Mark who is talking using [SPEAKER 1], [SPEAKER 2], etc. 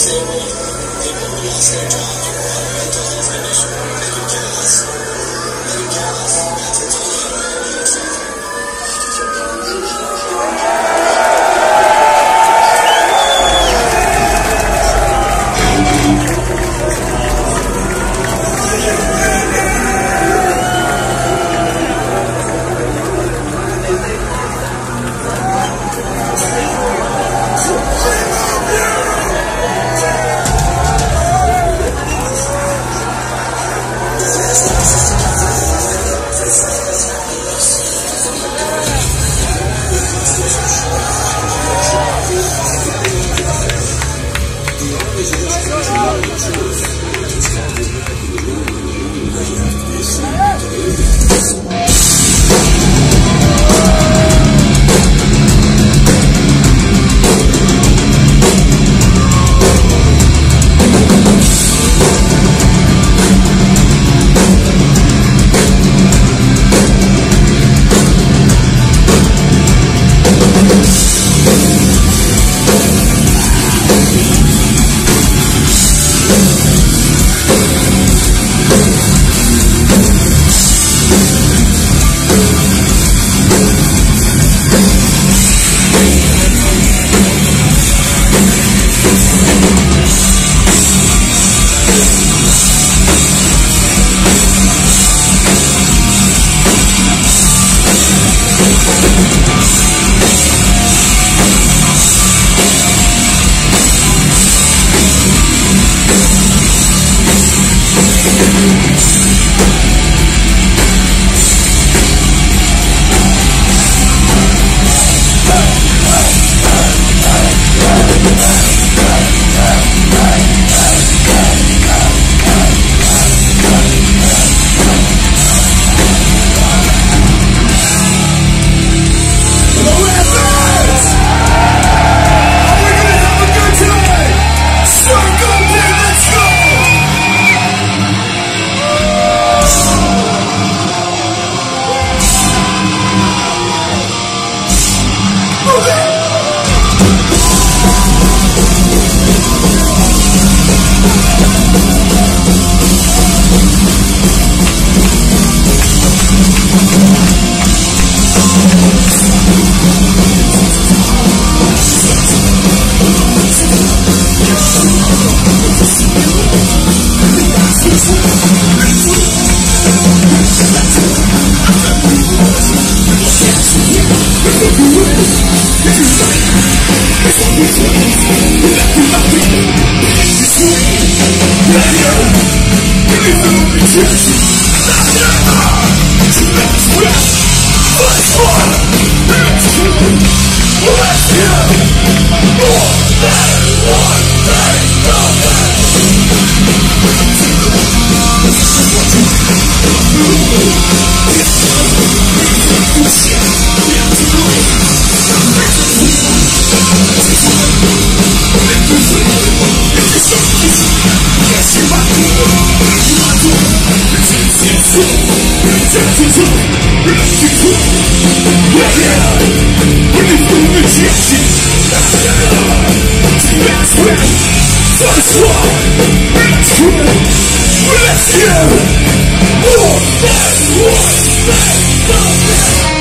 [SPEAKER 1] sing Just Let's go! One, one, one, one,